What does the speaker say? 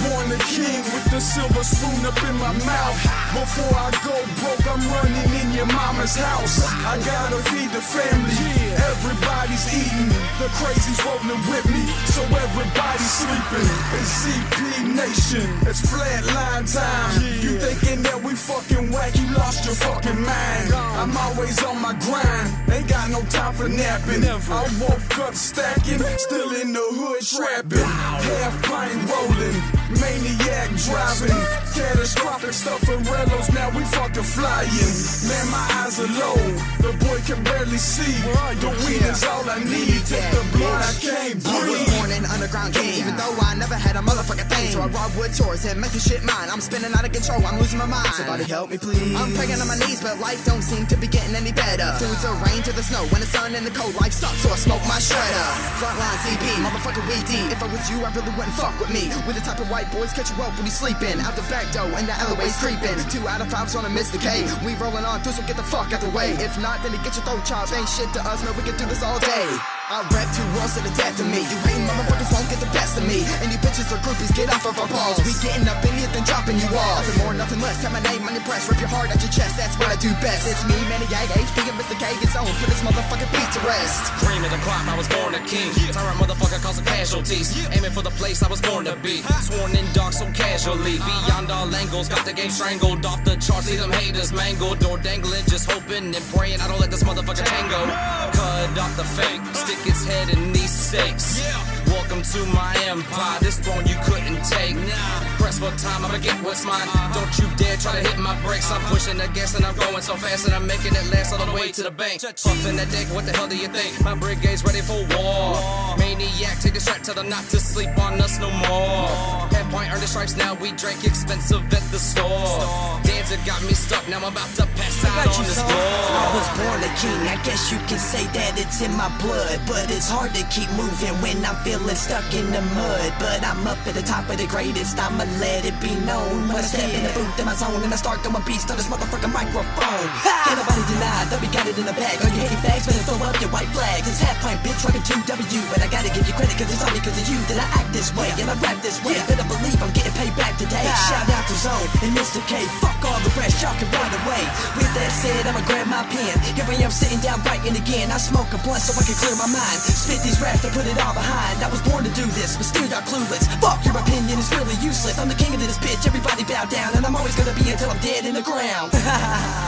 Born a king with the silver spoon up in my mouth. Before I go broke, I'm running in your mama's house. I gotta feed the family. Everybody's eating. The crazy's rolling with me, so everybody's sleeping. It's ZP Nation. It's flatline time your fucking mind. I'm always on my grind. Ain't got no time for napping. I woke up stacking, still in the hood trapping. Half pint rolling, maniac driving. Catastrophic stuff in relos, now we fucking flying. Man, my eyes are low, the boy can barely see. The weed is all I need. Take the blood, I can't breathe. I was breathe. born in underground game, even though I never had a motherfucking thing. So I rob wood chores and make the shit mine. I'm spinning out of control, I'm losing my mind. Somebody help me, please. I'm praying on my knees, but life don't seem to be getting any better. Through the rain to the snow, when the sun and the cold, life sucks, so I smoke my shredder. Frontline ZP, motherfucker, we deep. If I was you, I really wouldn't fuck with me. With the type of white boys catch you up when you sleeping. Out the back door and the alleyways creeping. Two out of five's gonna miss the K. We rolling on through, so get the fuck out the way. If not, then it get your throat chopped. Ain't shit to us, man, we can do this all day. I rap two worlds to the death of me. You hating motherfuckers won't get the best of me. And you bitches or groupies, get off of our balls. We getting up in here, then dropping you off. Nothing more, nothing less. Have my name on your breast. Rip your heart out your chest. That's what I do best. It's me, Maniac, HP, and Mr. K. Gets on. Put this motherfucking beat to rest. Cream of the crop, I was born a king. Tyrant motherfucker causing casualties. Aiming for the place I was born to be. Sworn in dark so casually. Uh-huh. Beyond all angles, got the game strangled off the charts. See them haters mangled. Door dangling, just hoping and praying I don't let this motherfucker tango. Cut off the fake, its head in these stakes. Welcome to my empire. This throne you couldn't take. Press for time, I'ma get what's mine. Don't you dare try to hit my brakes. I'm pushing the gas and I'm going so fast and I'm making it last all the way to the bank. Puffing that dick, what the hell do you think? My brigade's ready for war. Maniac, take the strap, tell them not to sleep on us no more. Head point, earn the stripes, now we drink expensive at the store. Dancer got me stuck, now I'm about to pass out on this I was born a king, I guess you can say that it's in my blood. But it's hard to keep moving when I'm feeling stuck in the mud. But I'm up at the top of the greatest, I'ma let it be known. When I step in the booth in my zone and I start going beast on this motherfucking microphone. Can't nobody deny that we got it in the bag. All you hating fags, better throw up your white flags. It's half pint bitch, rockin' 2W. But I gotta give you credit, cause it's only cause of you that I act this way. And I rap this way. Better believe I'm getting paid back today. Shout out to Zone and Mr. K. Fuck all the rest, y'all can run away. With that said, I'ma grab my pen. Here I am sitting down writing again. I smoke a blunt so I can clear my mind. Spit these raps to put it all behind. I was born to do this, but still y'all clueless. Fuck your opinion, it's really useless. I'm the king of this bitch, everybody bow down, and I'm always gonna be until I'm dead in the ground.